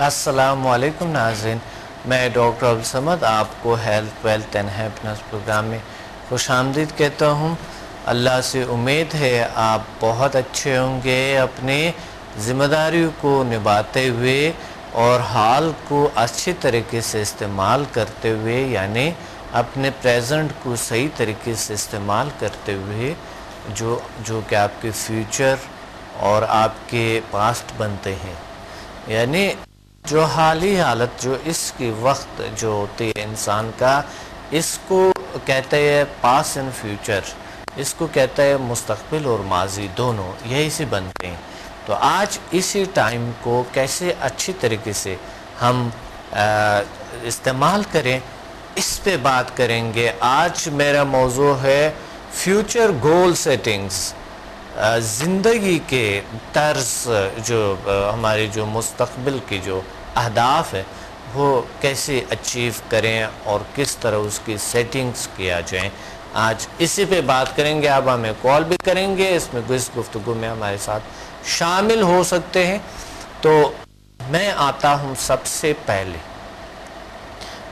असलकुम नाजिन मैं डॉक्टर अब्दुलसमद आपको health wealth and happiness program में खुश आमदीद कहता हूँ। अल्लाह से उम्मीद है, आप बहुत अच्छे होंगे, अपने ज़िम्मेदारी को निभाते हुए और हाल को अच्छे तरीके से इस्तेमाल करते हुए, यानी अपने प्रेजेंट को सही तरीके से इस्तेमाल करते हुए जो जो कि आपके फ्यूचर और आपके पास्ट बनते हैं। यानी जो हाली हालत, जो इसकी वक्त जो होती है इंसान का, इसको कहते हैं पास एंड फ्यूचर इसको कहता है मुस्तबिल और माजी, दोनों यही से बनते हैं। तो आज इसी टाइम को कैसे अच्छी तरीके से हम इस्तेमाल करें, इस पे बात करेंगे। आज मेरा मौजू है फ्यूचर गोल सेटिंग्स ज़िंदगी के तर्ज, जो हमारे जो मुस्तबिल की जो अहदाफ है, वो कैसे अचीव करें और किस तरह उसकी सेटिंग्स किया जाए। आज इसी पे बात करेंगे आप हमें कॉल भी करेंगे, इसमें इस गुफ्तु में हमारे साथ शामिल हो सकते हैं। तो मैं आता हूँ सबसे पहले।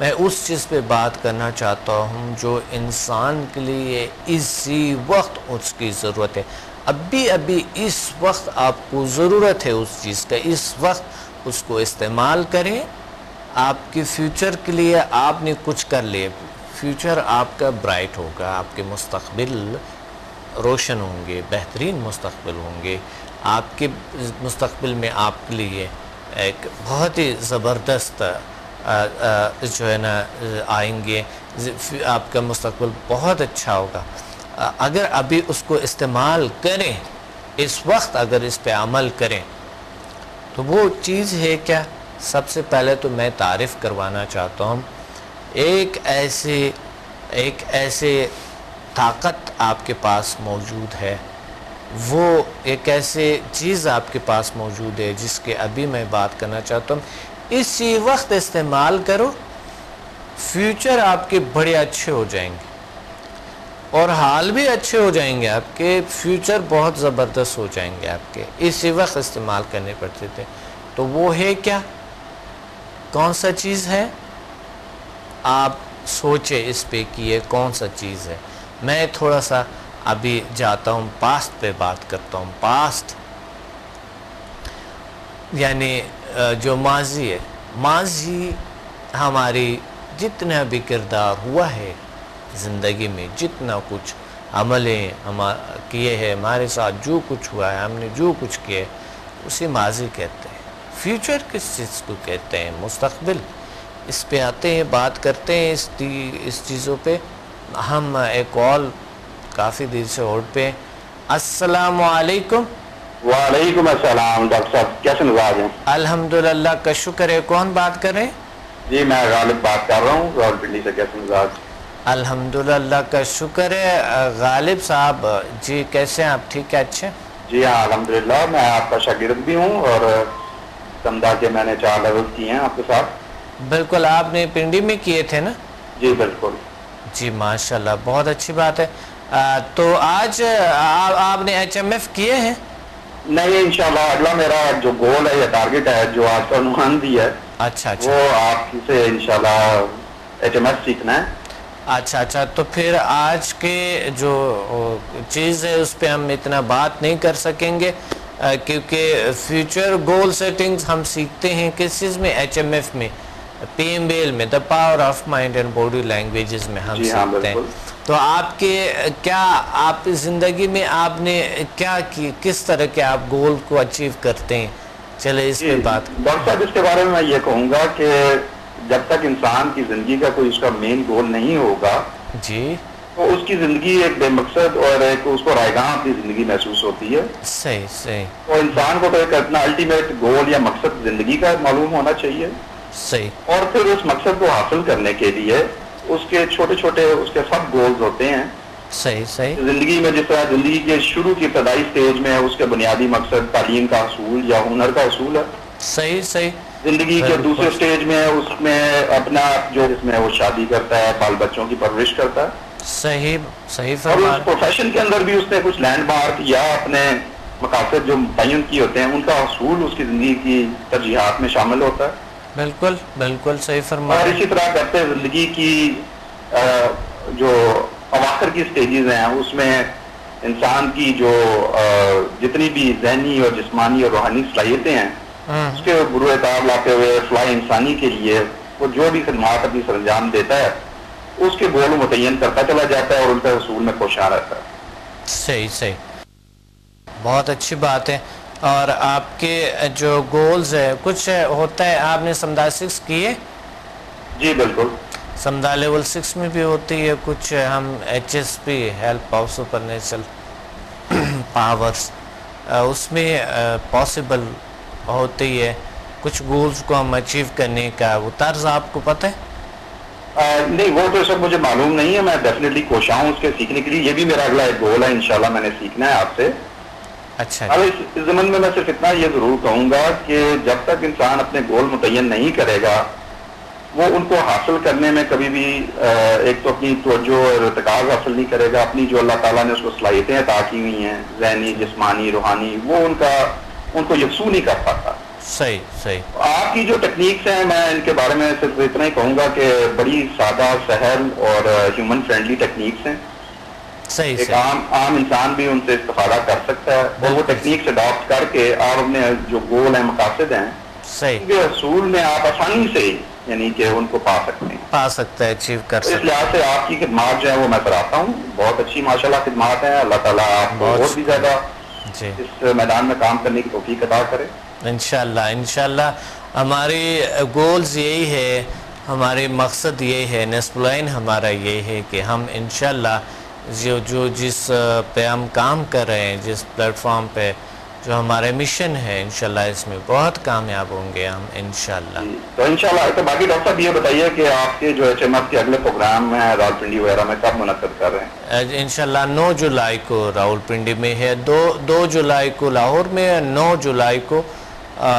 मैं उस चीज़ पे बात करना चाहता हूँ जो इंसान के लिए इसी वक्त उसकी ज़रूरत है। अभी अभी इस वक्त आपको ज़रूरत है उस चीज़ का। इस वक्त उसको इस्तेमाल करें। आपके फ्यूचर के लिए आपने कुछ कर लिया। फ्यूचर आपका ब्राइट होगा, आपके मुस्तबिल रोशन होंगे, बेहतरीन मुस्तबिल होंगे। आपके मुस्तबिल में आपके लिए एक बहुत ही ज़बरदस्त जो है ना आएँगे। आपका मुस्तबिल बहुत अच्छा होगा। अगर अभी उसको इस्तेमाल करें, इस वक्त अगर इस पे अमल करें तो वो चीज़ है क्या? सबसे पहले तो मैं तारीफ़ करवाना चाहता हूँ। एक ऐसे एक ऐसे ताकत आपके पास मौजूद है। वो एक ऐसे चीज़ आपके पास मौजूद है, जिसके अभी मैं बात करना चाहता हूँ। इसी वक्त इस्तेमाल करो। फ्यूचर आपके बड़े अच्छे हो जाएँगे। और हाल भी अच्छे हो जाएँगे आपके। फ्यूचर बहुत ज़बरदस्त हो जाएँगे आपके। इसी वक्त इस्तेमाल करने पड़ते थे। तो वो है क्या? कौन सा चीज़ है? आप सोचे इस पे कि ये कौन सा चीज़ है। मैं थोड़ा सा अभी जाता हूँ पास्ट पे बात करता हूँ। पास्ट यानी जो माजी है। माजी हमारी जितना भी किरदार हुआ है, ज़िंदगी में जितना कुछ अमलें हम, किए हैं, हमारे साथ जो कुछ हुआ है, हमने जो कुछ किया उसे माजी कहते हैं। फ्यूचर किस चीज़ को कहते हैं? मुस्तबिल इस पे आते हैं, बात करते हैं, इस इस चीज़ों पे। हम एक कॉल काफ़ी देर से होल्ड पे असलकुम वालेकुम अस्सलाम डॉक्टर साहब कैसे मिजाज हैं? अल्हम्दुलिल्लाह का शुक्र है। कौन बात कर रहे हैं? जी मैं गालिब बात कर रहा हूँ। रावलपिंडी से कैसे मिजाज अल्हम्दुलिल्लाह का शुक्र है। गालिब साहब जी कैसे हैं आप? ठीक है अच्छे? जी हाँ अल्हम्दुलिल्लाह मैं आपका शागिर्द भी हूँ और समझा के मैंने चार लेवल किए हैं आपके साथ। बिल्कुल आपने पिंडी में किए थे ना? जी बिल्कुल। जी माशाल्लाह बहुत अच्छी बात है। आ, तो आज आ, आपने एच एम एफ़ किए हैं? नहीं इंशाल्लाह अगला मेरा जो गोल है या टारगेट है जो आज का अनुमान भी है अच्छा अच्छा। वो आपसे इंशाल्लाह एच सीखना है। अच्छा अच्छा तो फिर आज के जो चीज़ है उस पर हम इतना बात नहीं कर सकेंगे क्योंकि फ्यूचर गोल सेटिंग्स हम सीखते हैं किस चीज़ में? एच एम एफ़ में। पीएमबीएल में the power of mind and body languages में हम हाँ, सीखते हैं। तो आपके क्या आप ज़िंदगी में आपने क्या की किस तरह के आप गोल को अचीव करते हैं? चले इस पे बात डॉक्टर साहब इसके बारे में मैं ये कहूँगा कि जब तक इंसान की ज़िंदगी का कोई उसका मेन गोल नहीं होगा जी। तो उसकी ज़िंदगी एक बेमकसद और एक उसको रायगा अपनी ज़िंदगी महसूस होती है। सही सही। तो इंसान को तो एक अपना अल्टीमेट गोल या मकसद ज़िंदगी का मालूम होना चाहिए। सही। और फिर उस मकसद को हासिल करने के लिए उसके छोटे छोटे उसके सब गोल्स होते हैं। सही सही। ज़िंदगी में जिस तरह ज़िंदगी के शुरू की इब्तदाई स्टेज में है उसके बुनियादी मकसद तालीम का असूल या हुनर का असूल है। सही सही। ज़िंदगी के दूसरे स्टेज में उसमें अपना जो इसमें वो शादी करता है बाल बच्चों की परवरिश करता है। सही सही और उस प्रोफेशन के अंदर भी उसने कुछ लैंडमार्क या अपने मकासद जो मुतन किए होते हैं उनका असूल उसकी ज़िंदगी की तरजीहत में शामिल होता है। बिल्कुल बिल्कुल सही फरमा और इसी तरह करते ज़िंदगी की जो अवाखिर की स्टेजेस हैं उसमें इंसान की जो जितनी भी जहनी और जिस्मानी और रूहानी सलाहियतें हैं हम्म, उसके बुरे ताब लाते हुए फलाई इंसानी के लिए वो जो भी खदमात अपनी सरंजाम देता है उसके गोल मुतन करता चला जाता है और उनके असूल में खुशहाल रहता है। सही सही। बहुत अच्छी बात है। और आपके जो गोल्स है कुछ होता है? आपने समदा सिक्स किए? जी बिल्कुल। समदा लेवल सिक्स में भी होती है कुछ हम H S P help of super natural powers उसमें पॉसिबल होती है कुछ गोल्स को हम अचीव करने का। वो तर्ज आपको पता है? आ, नहीं वो तो सब मुझे मालूम नहीं है। मैं डेफिनेटली कोशा हूँ उसके सीखने के लिए। ये भी मेरा अगला एक गोल है इंशाल्लाह मैंने सीखना है आपसे। अच्छा अब इस, इस जमन में मैं सिर्फ़ इतना ये ज़रूर कहूँगा कि जब तक इंसान अपने गोल मुतन नहीं करेगा वो उनको हासिल करने में कभी भी एक तो अपनी तवज्जो और इरतकाज हासिल नहीं करेगा अपनी जो अल्लाह ताला ने उसको सलाहियतें अता की हुई हैं जहनी जिसमानी रूहानी वो उनका उनको यकसू नहीं कर पाता। सही सही। आपकी जो टेक्निक्स हैं मैं इनके बारे में सिर्फ़ इतना ही कहूँगा कि बड़ी सादा सहल और ह्यूमन फ्रेंडली टेक्निक्स हैं। सही एक आम आम इंसान भी उनसे इस्तेफादा कर सकता है और वो। टेक्निक्स अडॉप्ट करके आप अपने जो गोल हैं मकासद हैं सही। उनके असूल में आप आसानी से यानी कि उनको पा सकते हैं। पा सकते हैं अचीव कर तो इस लिहाज से आपकी खिदमात जो है वो मैं सराहता हूँ। बहुत अच्छी माशाल्लाह खिदमात हैं। अल्लाह ताला आपको बहुत और भी ज़्यादा इस मैदान में काम करने की तौफीक अदा करे। इनशाला इनशाला हमारे गोल्स यही है हमारे मकसद ये है नस्बलाइन हमारा ये है कि हम इनशाला जो जो जिस पे हम काम कर रहे हैं जिस प्लेटफॉर्म पे जो हमारे मिशन है इनशाला इसमें बहुत कामयाब होंगे हम इनशाला तो इंशाल्लाह तो बाकी डॉक्टर साहब ये बताइए कि आपके जो एच एम के अगले प्रोग्राम हैं रावलपिंडी वगैरह में कब मुनद कर रहे हैं? इनशाला 9 जुलाई को रावलपिंडी में है दो दो जुलाई को लाहौर में है नौ जुलाई को अ,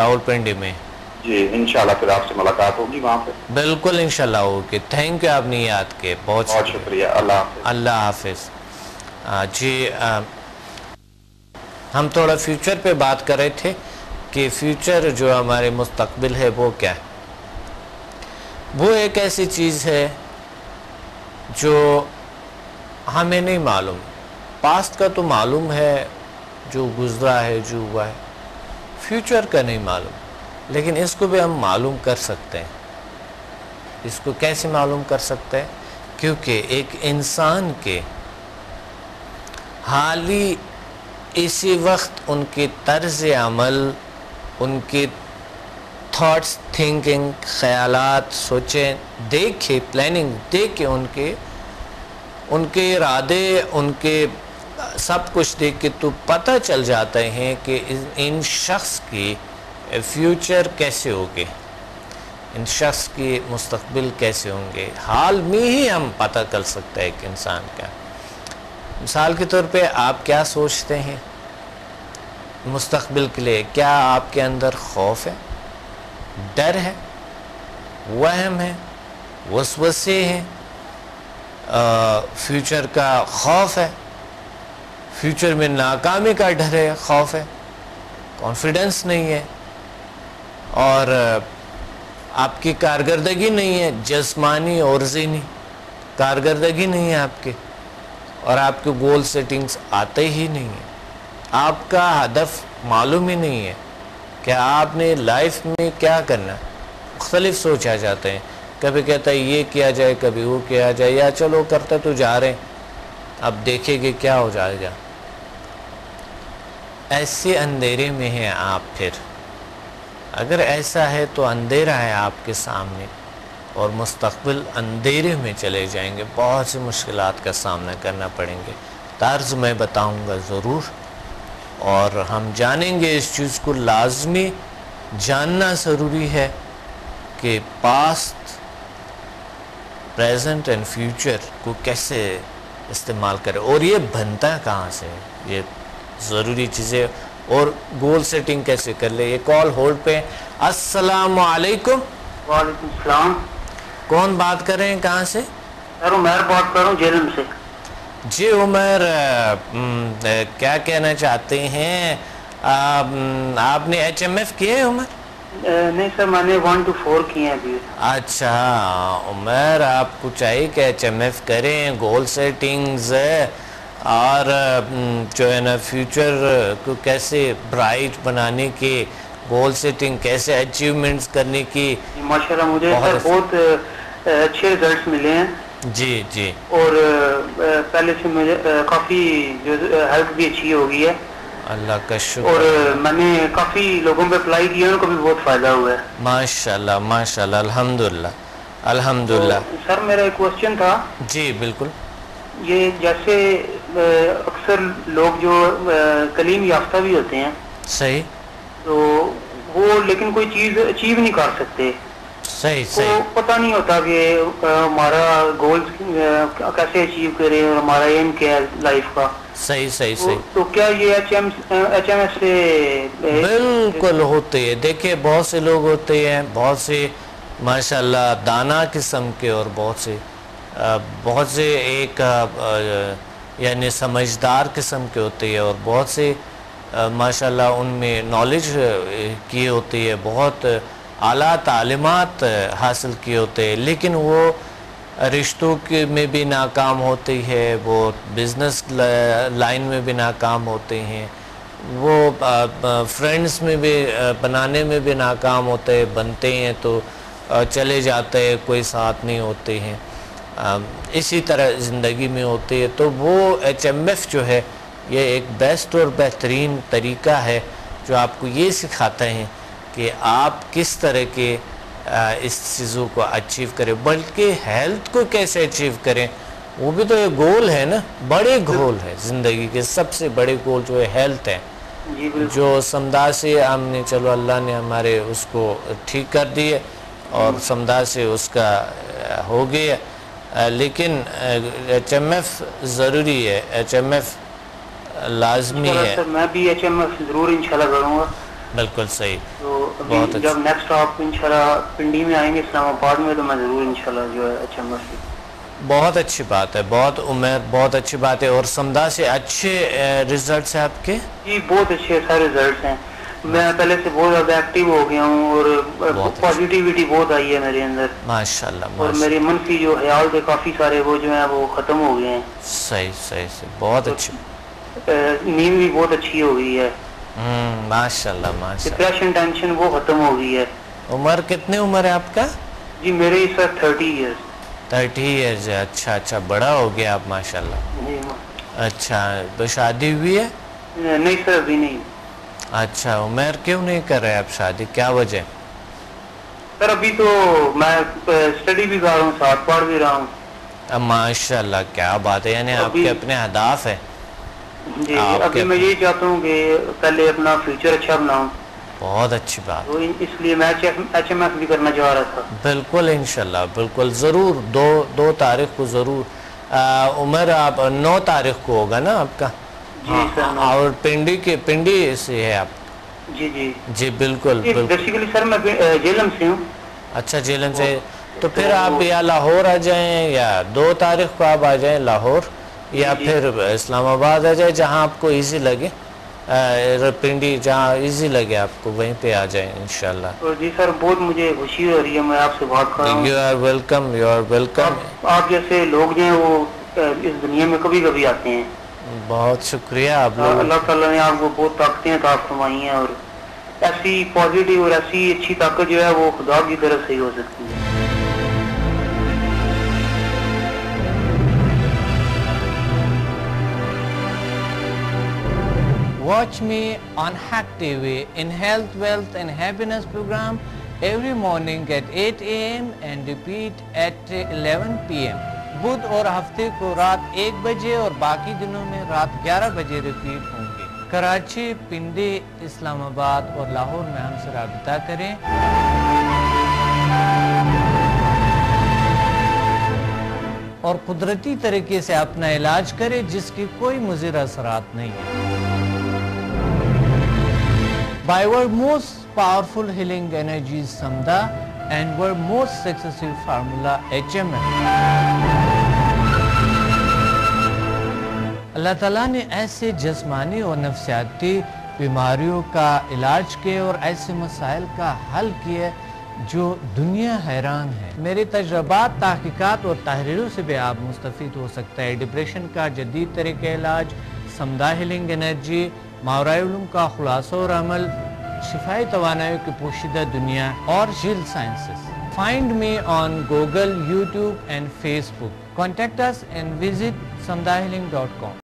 रावलपिंडी में। जी इंशाल्लाह फिर आपसे मुलाकात होगी वहाँ पे। बिल्कुल इंशाल्लाह ओके थैंक यू आपने याद किए। बहुत बहुत शुक्रिया। अल्लाह अल्लाह हाफिज। जी आ, हम थोड़ा फ्यूचर पे बात कर रहे थे कि फ्यूचर जो हमारे मुस्तकबिल है वो क्या है? वो एक ऐसी चीज़ है जो हमें नहीं मालूम। पास्ट का तो मालूम है जो गुज़रा है जो हुआ है। फ्यूचर का नहीं मालूम। लेकिन इसको भी हम मालूम कर सकते हैं। इसको कैसे मालूम कर सकते हैं? क्योंकि एक इंसान के हाली इसी वक्त उनके तर्ज अमल, उनके थॉट्स थिंकिंग ख्यालात, सोचें, देखे प्लानिंग देखे उनके उनके इरादे, उनके सब कुछ देख के तो पता चल जाते हैं कि इन शख्स की फ्यूचर कैसे होगे? इन शख्स के मुस्तबिल कैसे होंगे? हाल में ही हम पता कर सकते हैं एक इंसान का मिसाल के तौर पे आप क्या सोचते हैं? मुस्तबिल के लिए क्या आपके अंदर खौफ है? डर है? वहम है? वसवसे हैं? फ्यूचर का खौफ है? फ्यूचर में नाकामी का डर है? खौफ है? कॉन्फिडेंस नहीं है? और आपकी कारकर्दगी नहीं है, जस्मानी और ज़हनी कारकर्दगी नहीं है आपके। और आपके गोल सेटिंग्स आते ही नहीं है। आपका हदफ मालूम ही नहीं है कि आपने लाइफ में क्या करना। मुख्तलिफ़ सोच आ जाते हैं। कभी कहता है, ये किया जाए, कभी वो किया जाए। या, चलो, करते तो जा रहे हैं। अब देखेंगे क्या हो जाएगा। ऐसे अंधेरे में हैं आप फिर। अगर ऐसा है तो अंधेरा है आपके सामने और मुस्तबिल अंधेरे में चले जाएँगे, बहुत सी मुश्किल का सामना करना पड़ेंगे। तर्ज मैं बताऊँगा ज़रूर और हम जानेंगे इस चीज़ को लाजमी जानना ज़रूरी है कि पास्ट, प्रेजेंट एंड फ्यूचर को कैसे इस्तेमाल करें। और ये बनता कहाँ से? ये ज़रूरी चीज़ें और गोल सेटिंग कैसे कर ले? ये कॉल होल्ड पे। अस्सलाम वालेकुम वालेकुम सलाम। कौन बात कर रहे हैं? कहाँ से? सर उमर बात कर रहा हूँ जेलम से। जी उमर क्या कहना चाहते हैं? आप, हम्म, आपने एच एम एफ़ किए उमर? नहीं सर मैंने वन टू फोर किए हैं अभी। अच्छा उमर आपको चाहिए कि एच एम एफ़ करें? गोल सेटिंग्स और हम्म, जो है ना फ्यूचर को कैसे ब्राइट बनाने के गोल सेटिंग कैसे अचीवमेंट्स करने की माशाल्लाह मुझे बहुत बहुत अच्छे रिजल्ट्स मिले हैं। जी जी। और पहले से मुझे काफ़ी जो हेल्थ भी अच्छी हो गई है। अल्लाह का शुक्र। अ, मैंने काफ़ी लोगों पे अप्लाई किया उनको भी बहुत फ़ायदा हुआ है। माशाल्लाह माशाल्लाह अल्हम्दुलिल्लाह अल्हम्दुलिल्लाह। तो, सर मेरा एक क्वेश्चन था। जी बिल्कुल। ये जैसे अक्सर लोग जो कलीम याफ्ता भी होते हैं सही। तो वो लेकिन कोई चीज़ अचीव नहीं कर सकते। सही को सही। पता नहीं होता कि हमारा गोल्स कैसे अचीव करें और हमारा एम क्या है लाइफ का। सही सही तो, सही। तो क्या ये H M H M S से बिल्कुल होते हैं। देखिए बहुत से लोग होते हैं बहुत से माशाल्लाह दाना किस्म के और बहुत से बहुत से एक यानी समझदार किस्म के होते हैं और बहुत से माशाल्लाह उनमें नॉलेज की होती है, बहुत आला तालीमात हासिल किए होते हैं। लेकिन वो रिश्तों के में भी नाकाम होती है, वो बिज़नेस लाइन में भी नाकाम होते हैं। वो फ्रेंड्स में भी बनाने में भी नाकाम होते हैं, बनते हैं तो चले जाते हैं, कोई साथ नहीं होते हैं। इसी तरह ज़िंदगी में होती है। तो वो एच एम एफ़ जो है ये एक बेस्ट और बेहतरीन तरीका है जो आपको ये सिखाता है कि आप किस तरह के इस चीज़ों को अचीव करें बल्कि हेल्थ को कैसे अचीव करें वो भी तो एक गोल है ना? बड़े गोल है ज़िंदगी के सबसे बड़े गोल जो है हेल्थ है। जो समुदाय से हमने चलो अल्लाह ने हमारे उसको ठीक कर दिए और समदा से उसका हो गया। लेकिन एच एम एफ़ ज़रूरी है एच एम एफ़ लाजमी है मैं भी एच एम एफ़ ज़रूर इंशाल्लाह करूँगा। बिल्कुल सही। तो बहुत अच्छा। जब नेक्स्ट आप इंशाल्लाह पिंडी में आएँगे इस्लामाबाद में तो मैं ज़रूर इंशाल्लाह जो है एच एम एफ़ बहुत अच्छी बात है बहुत उम्र बहुत अच्छी बात है। और समुदाय से अच्छे रिज़ल्ट है आपके? जी बहुत अच्छे सारे रिज़ल्ट हैं। मैं पहले से बहुत ज़्यादा एक्टिव हो गया हूँ और पॉजिटिविटी बहुत आई है मेरे अंदर। माशाल्लाह और मेरे मनफी जो ख्याल थे काफ़ी सारे वो जो है वो खत्म हो गए हैं। सही सही सही बहुत अच्छी। नींद भी बहुत अच्छी हो गई है। हम्म माशाल्लाह माशाल्लाह। डिप्रेशन टेंशन वो खत्म हो गई है। उम्र कितनी उम्र है आपका? जी मेरे इस वक्त थर्टी ईयर्स थर्टी ईयर्स है अच्छा अच्छा बड़ा हो गया आप माशाल्लाह। अच्छा तो शादी हुई है? नहीं सर अभी नहीं। अच्छा उमेर क्यों नहीं कर रहे आप शादी? क्या वजह? सर अभी तो मैं स्टडी भी कर रहा हूँ साथ पढ़ भी रहा हूँ। अब माशाल्लाह क्या बात है यानी आपके अपने अहदाफ है। जी अभी मैं यही चाहता हूँ कि पहले अपना फ्यूचर अच्छा बनाऊँ। बहुत अच्छी बात। तो इसलिए मैं एच एम एफ़ भी करना चाह रहा था। बिल्कुल इंशाल्लाह बिल्कुल ज़रूर दो दो तारीख को ज़रूर। उम्र आप नौ तारीख को होगा ना आपका? जी सर और पिंडी के पिंडी से है आप? जी जी। जी बिल्कुल बिल्कुल। बेसिकली सर मैं जेलम से हूँ। अच्छा जेलन से। तो फिर आप या लाहौर आ जाएँ या दो तारीख को आप आ जाएँ लाहौर या। फिर इस्लामाबाद आ जाए जहाँ आपको इजी लगे। पिंडी जहाँ इजी लगे आपको वहीं पे आ जाएँ इंशाल्लाह। और जी सर बहुत मुझे खुशी हो रही है मैं आपसे बात कर रहा हूँ। You are welcome you are welcome आप जैसे लोग जो हैं वो इस दुनिया में कभी कभी आते हैं। बहुत शुक्रिया आप लोग अल्लाह ताला ने आपको बहुत ताकतें अता फरमाई हैं और ऐसी पॉजिटिव और ऐसी अच्छी ताकत जो है वो खुदा की तरफ़ से ही हो सकती है Watch me on Hack TV in Health, Wealth and Happiness program every morning at 8 a.m. and repeat at 11 p.m. बुध और हफ़्ते को रात एक बजे और बाकी दिनों में रात 11 बजे रिपीट होंगे। कराची, पिंडी, इस्लामाबाद और लाहौर में हमसे रबता करें। और कुदरती तरीके से अपना इलाज करें जिसकी कोई मुजिर असरात नहीं है। By our most powerful healing energy is Samda and our most successful formula HMM. अल्लाह ताला ने ऐसे जस्मानी और नफसियाती बीमारियों का इलाज किए और ऐसे मसाइल का हल किए जो दुनिया हैरान है। मेरे तजर्बात, तहकीक़ात और तहरीरों से भी आप मुस्तफ़ हो सकता है। डिप्रेशन का जदीद तरीके इलाज समदा हीलिंग एनर्जी मावराम का खुलासा और अमल, शिफाई तोानाई की पोशीदा दुनिया और जिल sciences. Find me on Google YouTube and Facebook contact us and visit com